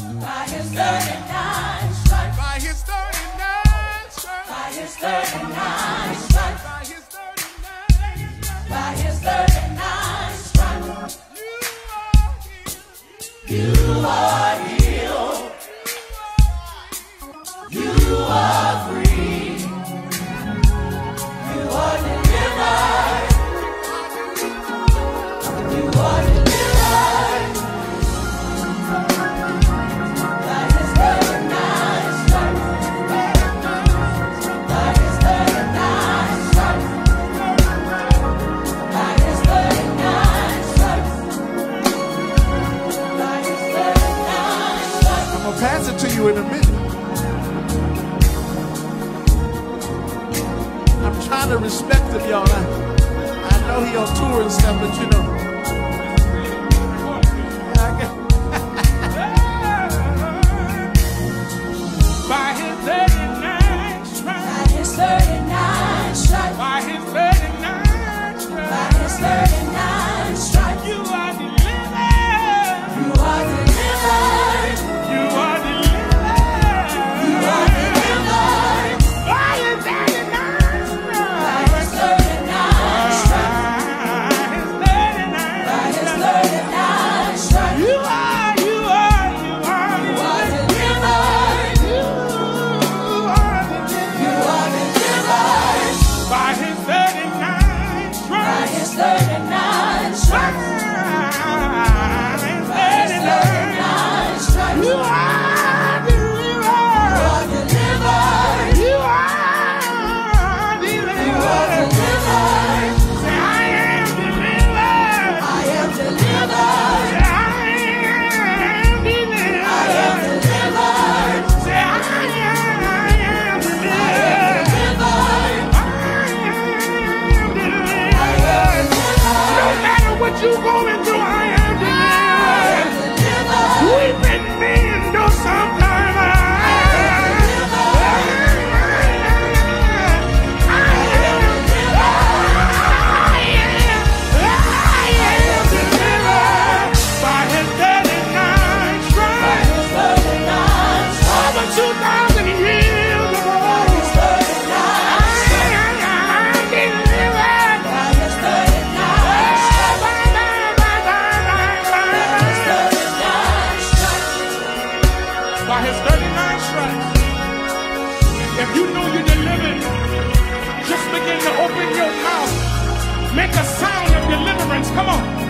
By his 39 stripes. By his 39 stripes. By his 39 stripes. By his 39 stripes. By his 39 stripes. By his 39 stripes. Pass it to you in a minute. I'm trying to respect him, y'all. I, I know he on tour and stuff, but you know. you going to? By his 39 stripes. If you know you're delivered, just begin to open your mouth. Make a sound of deliverance. Come on.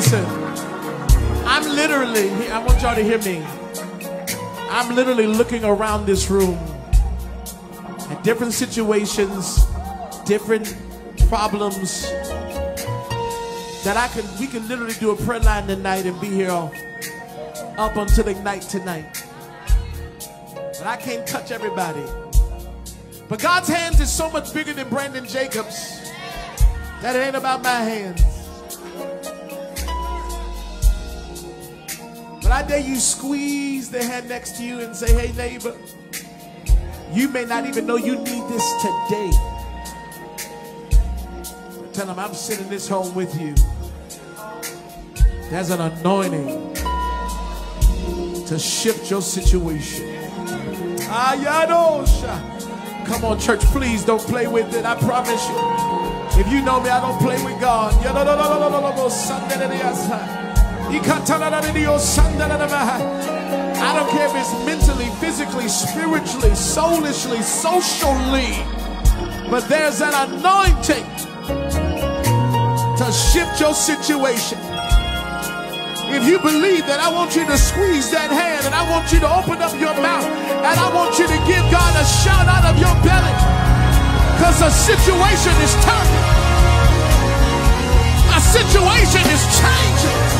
Listen, I'm literally, I want y'all to hear me. I'm literally looking around this room at different situations, different problems that I could, we can literally do a prayer line tonight and be here all- up until ignite tonight. But I can't touch everybody. But God's hands is so much bigger than Brandon Jacobs that it ain't about my hands. I dare you squeeze the hand next to you and say, hey, neighbor, you may not even know you need this today. Tell them I'm sitting this home with you. There's an anointing to shift your situation. Ah, Ayadosha. Come on, church, please don't play with it. I promise you. If you know me, I don't play with God. I don't care if it's mentally, physically, spiritually, soulishly, socially. But there's an anointing to shift your situation. If you believe that, I want you to squeeze that hand and I want you to open up your mouth and I want you to give God a shout out of your belly because the situation is turning. My situation is changing.